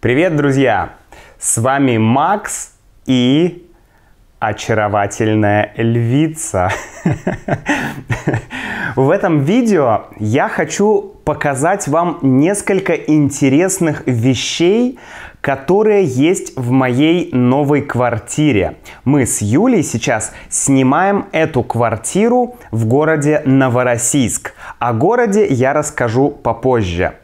Привет, друзья! С вами Макс и очаровательная львица. В этом видео я хочу показать вам несколько интересных вещей, которые есть в моей новой квартире. Мы с Юлей сейчас снимаем эту квартиру в городе Новороссийск. О городе я расскажу попозже.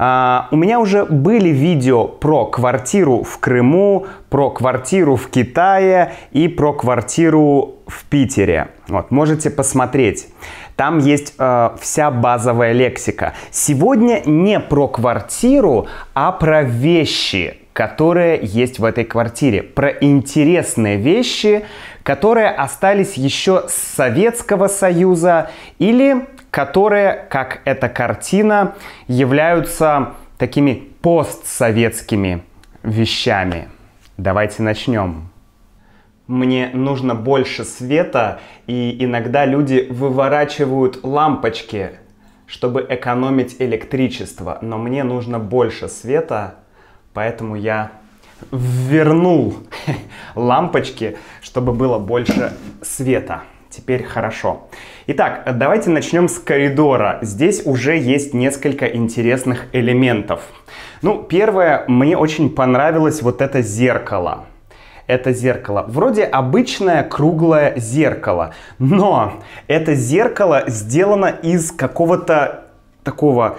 Uh, у меня уже были видео про квартиру в Крыму, про квартиру в Китае и про квартиру в Питере. Вот, можете посмотреть. Там есть э, вся базовая лексика. Сегодня не про квартиру, а про вещи, которые есть в этой квартире. Про интересные вещи, которые остались еще с Советского Союза или которые, как эта картина, являются такими постсоветскими вещами. Давайте начнем. Мне нужно больше света, и иногда люди выворачивают лампочки, чтобы экономить электричество. Но мне нужно больше света, поэтому я вернул лампочки, чтобы было больше света. Теперь хорошо. Итак, давайте начнем с коридора. Здесь уже есть несколько интересных элементов. Ну, первое, мне очень понравилось вот это зеркало. Это зеркало. Вроде обычное круглое зеркало, но это зеркало сделано из какого-то такого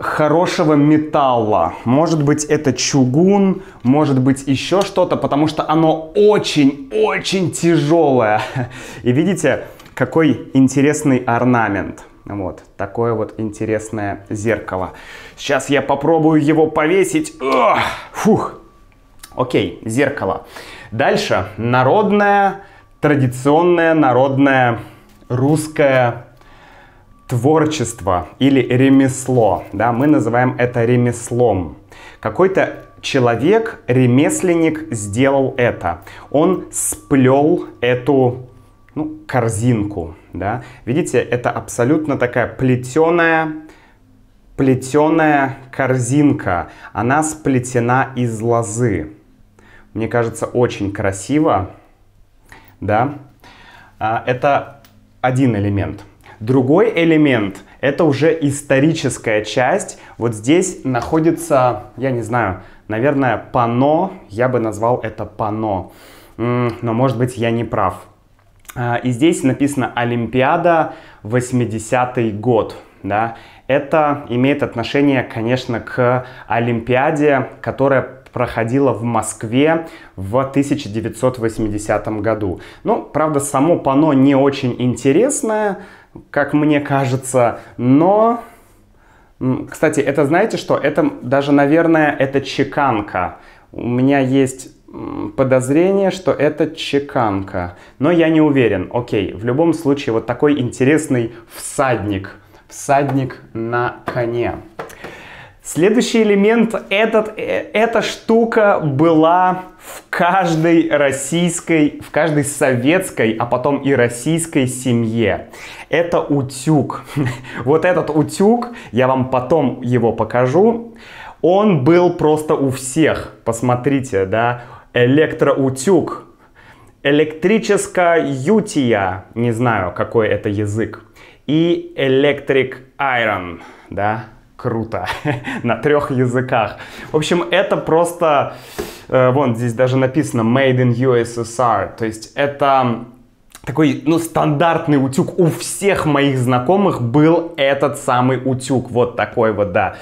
хорошего металла. Может быть это чугун, может быть еще что-то, потому что оно очень-очень тяжелое. И видите, какой интересный орнамент. Вот, такое вот интересное зеркало. Сейчас я попробую его повесить. Фух. Окей, зеркало. Дальше народное, традиционное, народное, русское творчество или ремесло. Да, мы называем это ремеслом. Какой-то человек, ремесленник сделал это. Он сплел эту ну, корзинку. Да? Видите, это абсолютно такая плетеная, плетеная корзинка. Она сплетена из лозы. Мне кажется, очень красиво. Да? А, это один элемент. Другой элемент — это уже историческая часть. Вот здесь находится, я не знаю, наверное, пано. Я бы назвал это пано. Но, может быть, я не прав. А, и здесь написано «Олимпиада 80-й год». Да? Это имеет отношение, конечно, к Олимпиаде, которая проходила в Москве в 1980 году. Ну, правда, само пано не очень интересное, как мне кажется, но... Кстати, это знаете что? Это даже, наверное, это чеканка. У меня есть подозрение, что это чеканка. Но я не уверен. Окей, в любом случае, вот такой интересный всадник. Всадник на коне. Следующий элемент, этот, э, эта штука была в каждой российской, в каждой советской, а потом и российской семье. Это утюг. Вот этот утюг, я вам потом его покажу, он был просто у всех. Посмотрите, да, электроутюг, электрическая ютия, не знаю, какой это язык, и electric iron, да, круто, на трех языках. В общем, это просто, э, вон здесь даже написано Made in USSR, то есть это такой, ну, стандартный утюг. У всех моих знакомых был этот самый утюг, вот такой вот, да.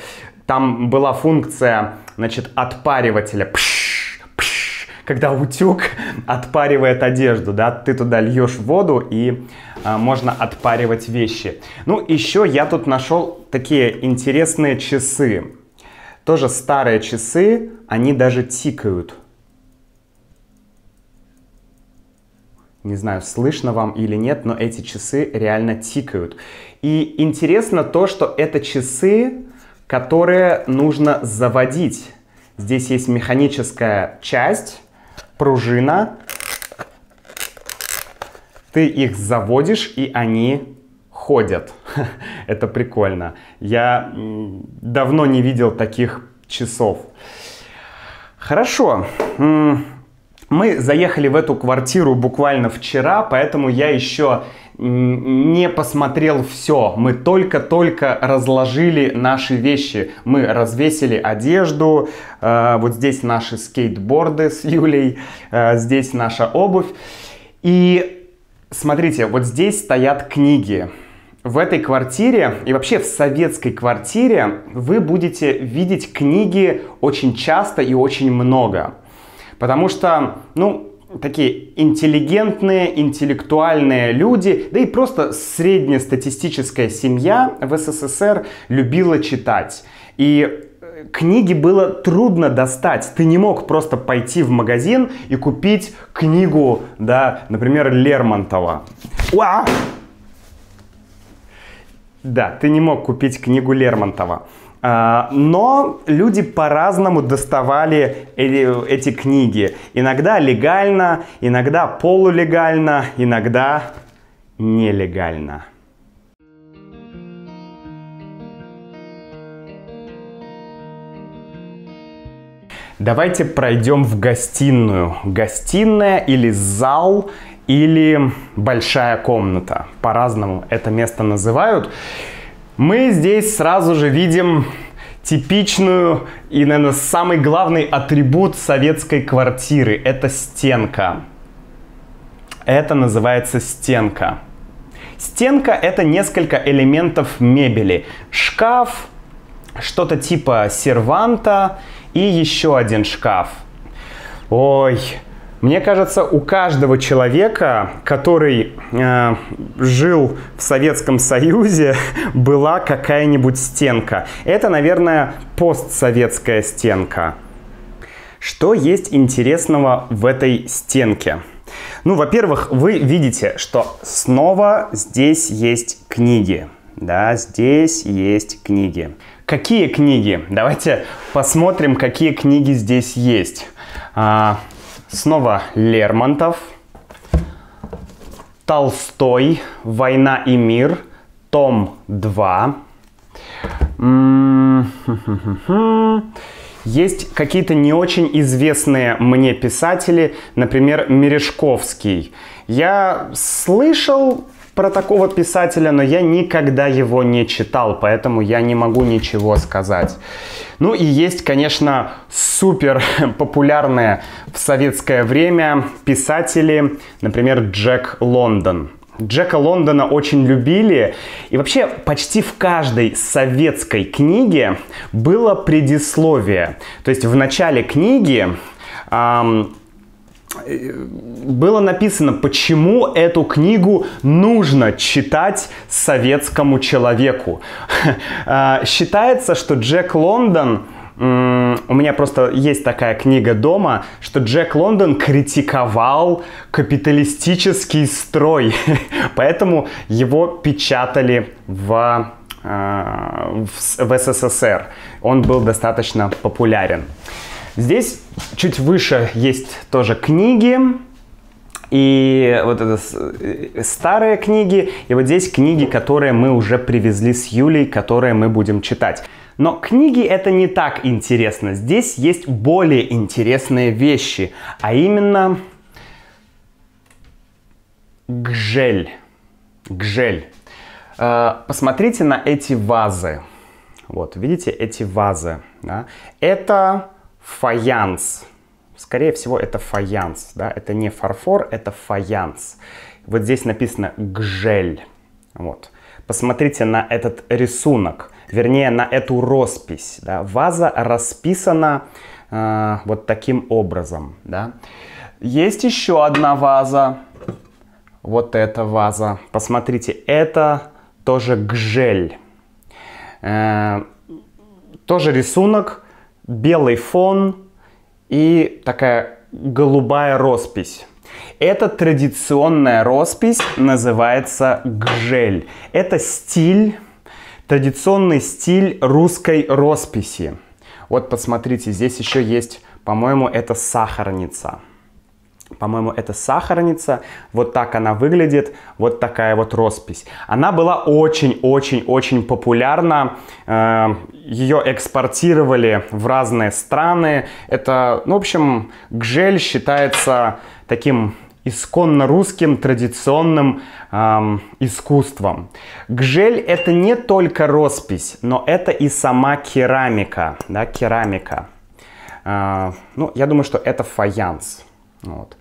Там была функция, значит, отпаривателя. Пш, когда утюг отпаривает одежду, да, ты туда льешь воду и а, можно отпаривать вещи. Ну, еще я тут нашел такие интересные часы. Тоже старые часы, они даже тикают. Не знаю, слышно вам или нет, но эти часы реально тикают. И интересно то, что это часы, которые нужно заводить. Здесь есть механическая часть, пружина. Ты их заводишь, и они ходят. Это прикольно. Я давно не видел таких часов. Хорошо. Мы заехали в эту квартиру буквально вчера, поэтому я еще не посмотрел все. Мы только-только разложили наши вещи. Мы развесили одежду. Э, вот здесь наши скейтборды с Юлей. Э, здесь наша обувь. И смотрите, вот здесь стоят книги. В этой квартире и вообще в советской квартире вы будете видеть книги очень часто и очень много. Потому что, ну, такие интеллигентные, интеллектуальные люди, да и просто среднестатистическая семья в СССР любила читать. И э, книги было трудно достать. Ты не мог просто пойти в магазин и купить книгу, да, например, Лермонтова. Уа! Да, ты не мог купить книгу Лермонтова. А, но люди по-разному доставали эти книги. Иногда легально, иногда полулегально, иногда нелегально. Давайте пройдем в гостиную. Гостиная или зал или большая комната. По-разному это место называют. Мы здесь сразу же видим типичную и, наверное, самый главный атрибут советской квартиры. Это стенка. Это называется стенка. Стенка — это несколько элементов мебели. Шкаф, что-то типа серванта и еще один шкаф. Ой, мне кажется, у каждого человека, который э, жил в Советском Союзе, была какая-нибудь стенка. Это, наверное, постсоветская стенка. Что есть интересного в этой стенке? Ну, во-первых, вы видите, что снова здесь есть книги. Да, здесь есть книги. Какие книги? Давайте посмотрим, какие книги здесь есть. А, Снова Лермонтов, Толстой, «Война и мир», том 2. Есть какие-то не очень известные мне писатели, например, Мережковский. Я слышал про такого писателя, но я никогда его не читал, поэтому я не могу ничего сказать. Ну и есть, конечно, супер популярные в советское время писатели, например, Джек Лондон. Джека Лондона очень любили, и вообще почти в каждой советской книге было предисловие. То есть в начале книги эм, было написано, почему эту книгу нужно читать советскому человеку. А, считается, что Джек Лондон у меня просто есть такая книга дома, что Джек Лондон критиковал капиталистический строй, поэтому его печатали в, а, в, СССР. Он был достаточно популярен. Здесь чуть выше есть тоже книги, и вот это э, старые книги, и вот здесь книги, которые мы уже привезли с Юлей, которые мы будем читать. Но книги это не так интересно. Здесь есть более интересные вещи, а именно гжель. Гжель. Э, посмотрите на эти вазы. Вот, видите, эти вазы. Да? Это фаянс. Скорее всего, это фаянс. Да? Это не фарфор, это фаянс. Вот здесь написано гжель. Вот. Посмотрите на этот рисунок, вернее, на эту роспись. Да? Ваза расписана э, вот таким образом. Да? Есть еще одна ваза. Вот эта ваза. Посмотрите, это тоже гжель. Э, тоже рисунок, белый фон и такая голубая роспись. Эта традиционная роспись называется гжель. Это стиль, традиционный стиль русской росписи. Вот посмотрите, здесь еще есть, по-моему, это сахарница. По-моему, это сахарница. Вот так она выглядит, вот такая вот роспись. Она была очень-очень-очень популярна. Э, Ее экспортировали в разные страны. Это, ну, в общем, гжель считается таким исконно русским традиционным эм, искусством. Гжель это не только роспись, но это и сама керамика, да, керамика. Э, ну, я думаю, что это фаянс. Вот.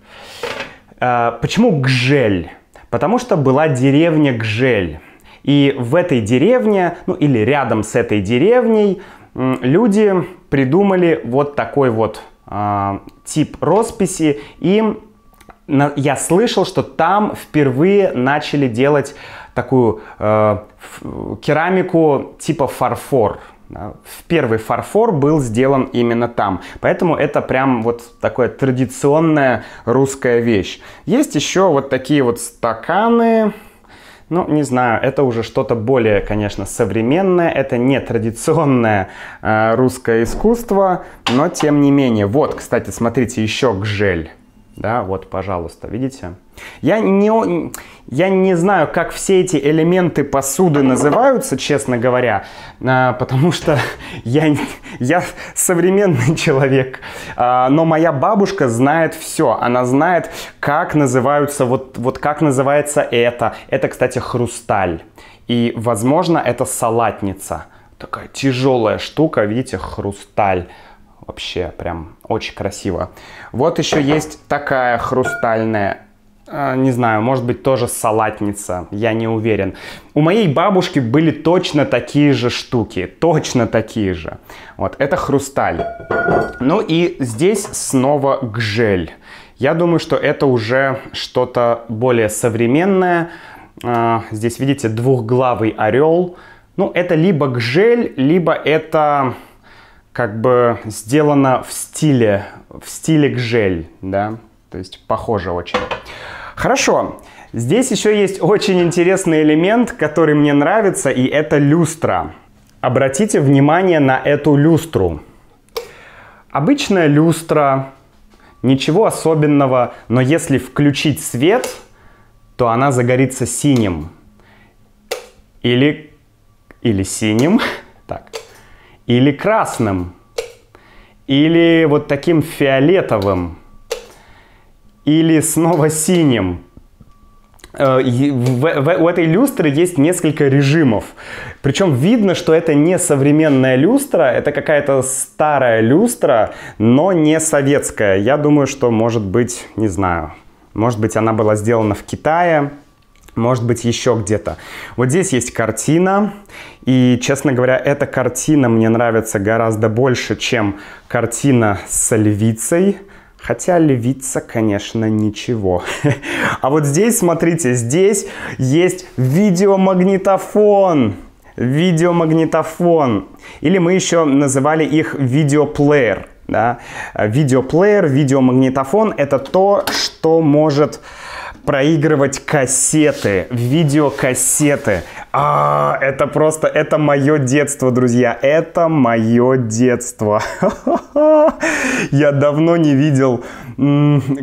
Э, почему Гжель? Потому что была деревня Гжель. И в этой деревне, ну или рядом с этой деревней, люди придумали вот такой вот э, тип росписи. И я слышал, что там впервые начали делать такую э, керамику типа фарфор. Первый фарфор был сделан именно там. Поэтому это прям вот такая традиционная русская вещь. Есть еще вот такие вот стаканы. Ну, не знаю, это уже что-то более, конечно, современное. Это не традиционное э, русское искусство, но тем не менее. Вот, кстати, смотрите, еще гжель. Да, вот, пожалуйста, видите? Я не, я не знаю, как все эти элементы посуды называются, честно говоря, а, потому что я, я современный человек, а, но моя бабушка знает все. Она знает, как называются, вот, вот как называется это. Это, кстати, хрусталь. И, возможно, это салатница. Такая тяжелая штука, видите, хрусталь. Вообще прям очень красиво. Вот еще есть такая хрустальная а, не знаю, может быть тоже салатница, я не уверен. У моей бабушки были точно такие же штуки, точно такие же. Вот, это хрусталь. Ну и здесь снова гжель. Я думаю, что это уже что-то более современное. А, здесь, видите, двухглавый орел. Ну, это либо гжель, либо это как бы сделано в стиле, в стиле гжель, да, то есть похоже очень. Хорошо, здесь еще есть очень интересный элемент, который мне нравится, и это люстра. Обратите внимание на эту люстру. Обычная люстра, ничего особенного, но если включить свет, то она загорится синим. Или, или синим, или красным, или вот таким фиолетовым, или снова синим. Э, в, в, у этой люстры есть несколько режимов. Причем видно, что это не современная люстра, это какая-то старая люстра, но не советская. Я думаю, что может быть, не знаю, может быть она была сделана в Китае, может быть еще где-то. Вот здесь есть картина, и, честно говоря, эта картина мне нравится гораздо больше, чем картина с львицей. Хотя львица, конечно, ничего. А вот здесь, смотрите, здесь есть видеомагнитофон. Видеомагнитофон. Или мы еще называли их видеоплеер. Да? Видеоплеер, видеомагнитофон — это то, что может проигрывать кассеты, видеокассеты. А, это просто, это мое детство, друзья, это мое детство. Я давно не видел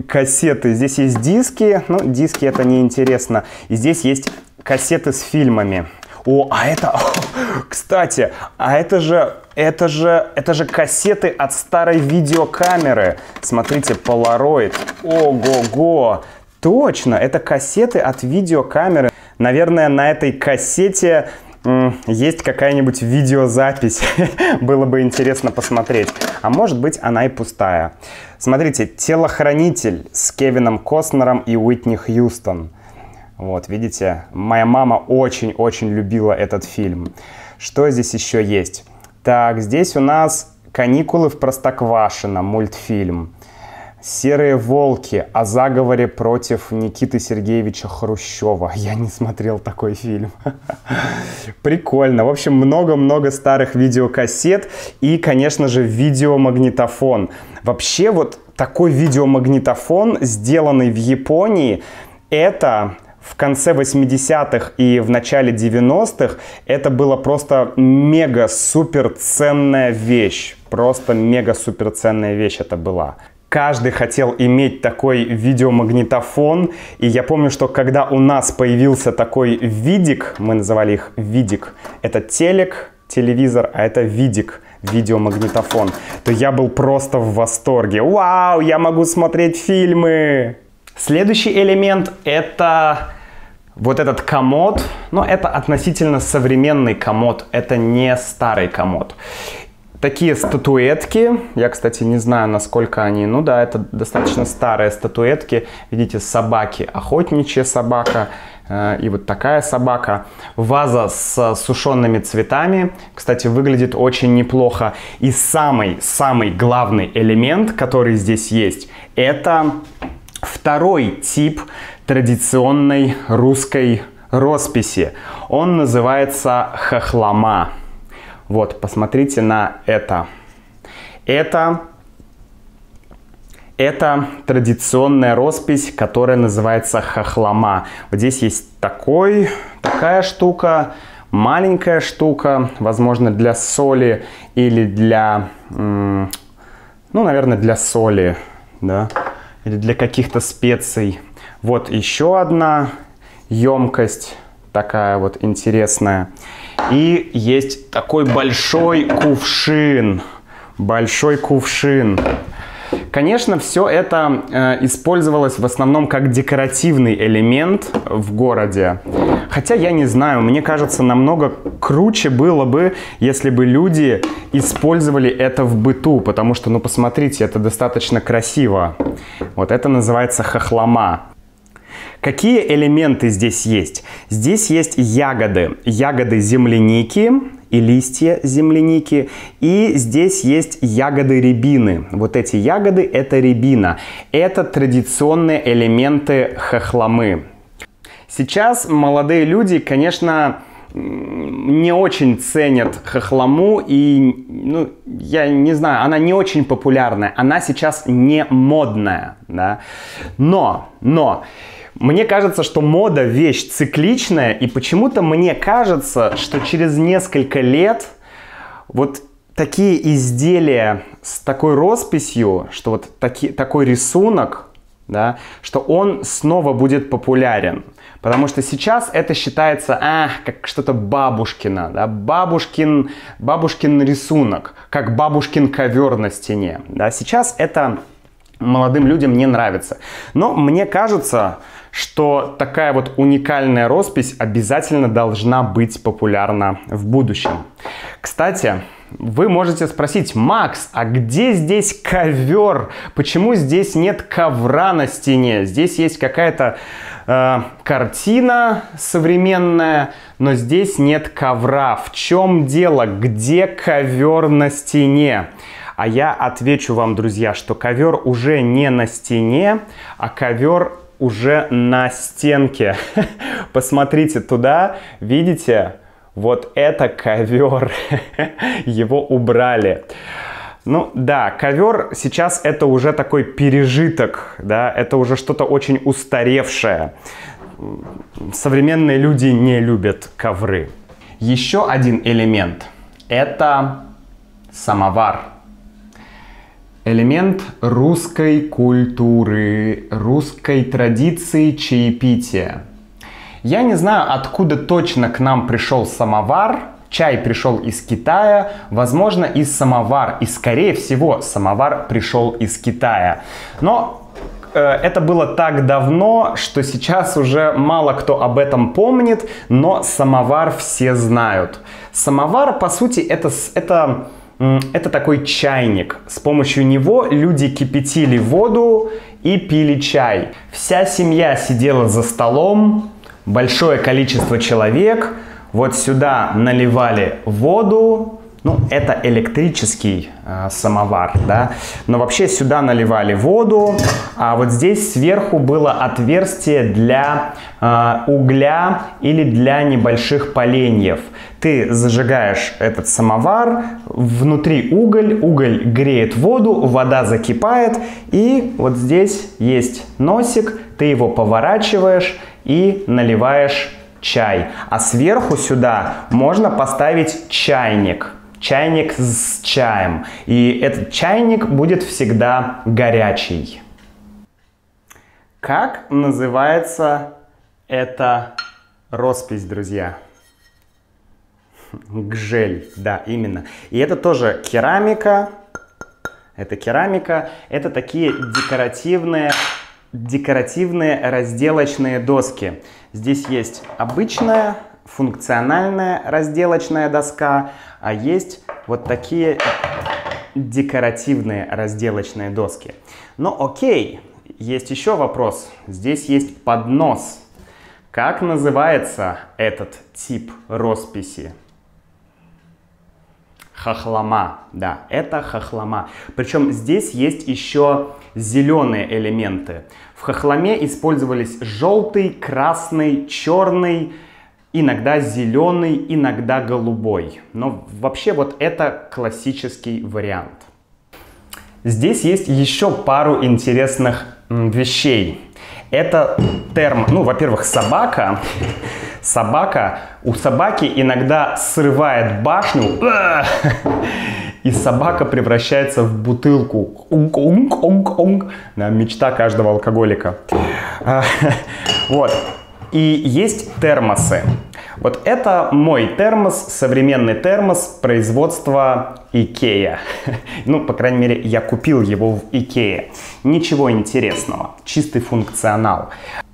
кассеты. Здесь есть диски, ну, диски это неинтересно. И здесь есть кассеты с фильмами. О, а это, кстати, а это же, это же, это же кассеты от старой видеокамеры. Смотрите, Polaroid. Ого-го. Точно, это кассеты от видеокамеры. Наверное, на этой кассете есть какая-нибудь видеозапись. Было бы интересно посмотреть. А может быть, она и пустая. Смотрите, «Телохранитель» с Кевином Костнером и Уитни Хьюстон. Вот, видите, моя мама очень-очень любила этот фильм. Что здесь еще есть? Так, здесь у нас «Каникулы в Простоквашино», мультфильм. «Серые волки» о заговоре против Никиты Сергеевича Хрущева. Я не смотрел такой фильм. Прикольно. В общем, много-много старых видеокассет и, конечно же, видеомагнитофон. Вообще, вот такой видеомагнитофон, сделанный в Японии, это в конце 80-х и в начале 90-х это было просто мега-супер ценная вещь. Просто мега-супер ценная вещь это была. Каждый хотел иметь такой видеомагнитофон. И я помню, что когда у нас появился такой видик, мы называли их видик, это телек, телевизор, а это видик, видеомагнитофон, то я был просто в восторге. Вау, я могу смотреть фильмы! Следующий элемент это вот этот комод, но это относительно современный комод, это не старый комод. Такие статуэтки, я, кстати, не знаю, насколько они, ну да, это достаточно старые статуэтки. Видите, собаки, охотничья собака э, и вот такая собака. Ваза с сушеными цветами, кстати, выглядит очень неплохо. И самый-самый главный элемент, который здесь есть, это второй тип традиционной русской росписи. Он называется хохлома. Вот, посмотрите на это. Это, это традиционная роспись, которая называется хохлома. Вот здесь есть такой, такая штука, маленькая штука, возможно, для соли или для, ну, наверное, для соли, да, или для каких-то специй. Вот еще одна емкость такая вот интересная. И есть такой большой кувшин. Большой кувшин. Конечно, все это э, использовалось в основном как декоративный элемент в городе. Хотя я не знаю, мне кажется, намного круче было бы, если бы люди использовали это в быту, потому что, ну посмотрите, это достаточно красиво. Вот это называется хохлома. Какие элементы здесь есть? Здесь есть ягоды. Ягоды земляники и листья земляники. И здесь есть ягоды рябины. Вот эти ягоды — это рябина. Это традиционные элементы хохломы. Сейчас молодые люди, конечно, не очень ценят хохлому и, ну, я не знаю, она не очень популярная, она сейчас не модная, да. Но, но, мне кажется, что мода вещь цикличная, и почему-то мне кажется, что через несколько лет вот такие изделия с такой росписью, что вот таки, такой рисунок, да, что он снова будет популярен. Потому что сейчас это считается а, как что-то бабушкино, да, бабушкин, бабушкин рисунок, как бабушкин ковер на стене. Да. Сейчас это молодым людям не нравится. Но мне кажется, что такая вот уникальная роспись обязательно должна быть популярна в будущем. Кстати, вы можете спросить, Макс, а где здесь ковер? Почему здесь нет ковра на стене? Здесь есть какая-то э, картина современная, но здесь нет ковра. В чем дело? Где ковер на стене? А я отвечу вам, друзья, что ковер уже не на стене, а ковер уже на стенке. Посмотрите туда, видите, вот это ковер, его убрали. Ну да, ковер сейчас это уже такой пережиток, да, это уже что-то очень устаревшее. Современные люди не любят ковры. Еще один элемент – это самовар элемент русской культуры, русской традиции чаепития. Я не знаю, откуда точно к нам пришел самовар. Чай пришел из Китая, возможно, из самовар. И, скорее всего, самовар пришел из Китая. Но э, это было так давно, что сейчас уже мало кто об этом помнит, но самовар все знают. Самовар, по сути, это, это это такой чайник. С помощью него люди кипятили воду и пили чай. Вся семья сидела за столом, большое количество человек. Вот сюда наливали воду, ну, это электрический э, самовар, да. Но вообще сюда наливали воду, а вот здесь сверху было отверстие для э, угля или для небольших поленьев. Ты зажигаешь этот самовар, внутри уголь, уголь греет воду, вода закипает, и вот здесь есть носик, ты его поворачиваешь и наливаешь чай. А сверху сюда можно поставить чайник чайник с чаем. И этот чайник будет всегда горячий. Как называется эта роспись, друзья? Гжель, да, именно. И это тоже керамика. Это керамика. Это такие декоративные, декоративные разделочные доски. Здесь есть обычная функциональная разделочная доска, а есть вот такие декоративные разделочные доски. Но окей, есть еще вопрос. Здесь есть поднос. Как называется этот тип росписи? Хохлома, да, это хохлома. Причем здесь есть еще зеленые элементы. В хохломе использовались желтый, красный, черный, иногда зеленый, иногда голубой. Но вообще вот это классический вариант. Здесь есть еще пару интересных вещей. Это терм, ну, во-первых, собака. Собака, у собаки иногда срывает башню, и собака превращается в бутылку. Да, мечта каждого алкоголика. Вот. И есть термосы. Вот это мой термос, современный термос производства Икея. Ну, по крайней мере, я купил его в Икее. Ничего интересного, чистый функционал.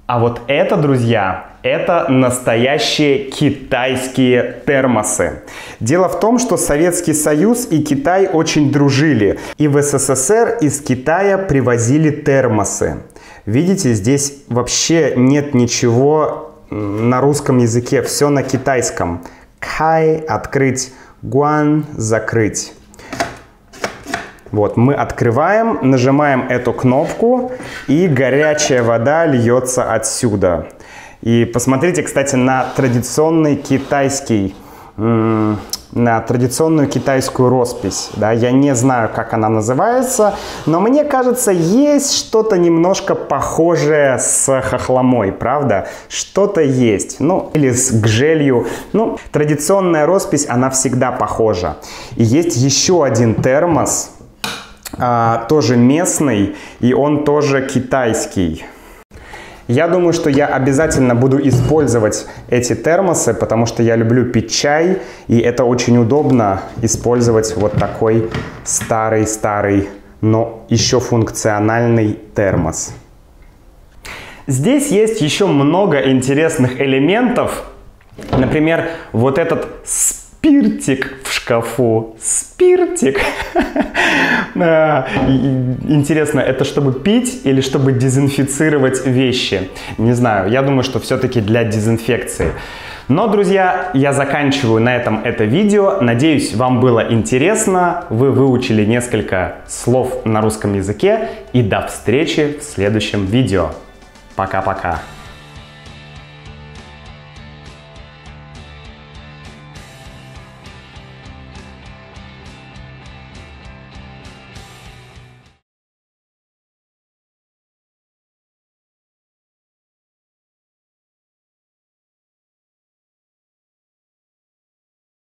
А вот это, друзья, это настоящие китайские термосы. Дело в том, что Советский Союз и Китай очень дружили. И в СССР из Китая привозили термосы. Видите, здесь вообще нет ничего на русском языке, все на китайском. Кай – открыть, гуан – закрыть. Вот, мы открываем, нажимаем эту кнопку, и горячая вода льется отсюда. И посмотрите, кстати, на традиционный китайский на традиционную китайскую роспись. Да? Я не знаю, как она называется, но мне кажется, есть что-то немножко похожее с хохломой, правда? Что-то есть. Ну, или с гжелью. Ну, традиционная роспись, она всегда похожа. И есть еще один термос, а, тоже местный, и он тоже китайский. Я думаю, что я обязательно буду использовать эти термосы, потому что я люблю пить чай, и это очень удобно использовать вот такой старый-старый, но еще функциональный термос. Здесь есть еще много интересных элементов. Например, вот этот спиртик в шкафу. Спиртик. Интересно, это чтобы пить или чтобы дезинфицировать вещи? Не знаю, я думаю, что все-таки для дезинфекции. Но, друзья, я заканчиваю на этом это видео. Надеюсь, вам было интересно, вы выучили несколько слов на русском языке. И до встречи в следующем видео. Пока-пока.